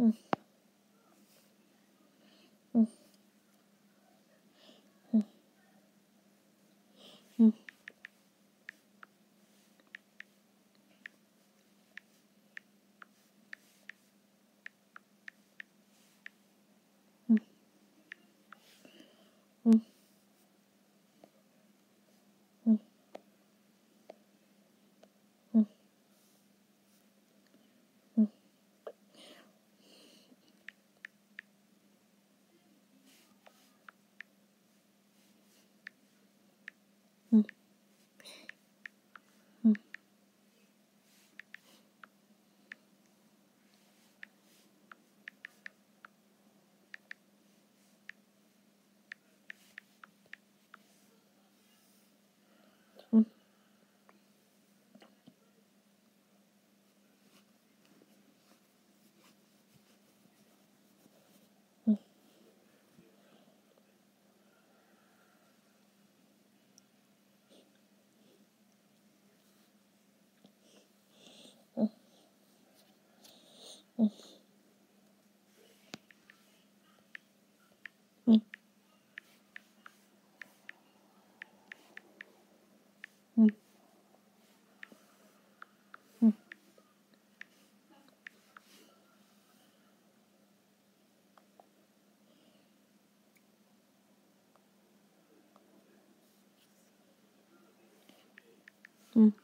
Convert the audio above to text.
Mm. Mm. うん。うん。うん。うん。うん。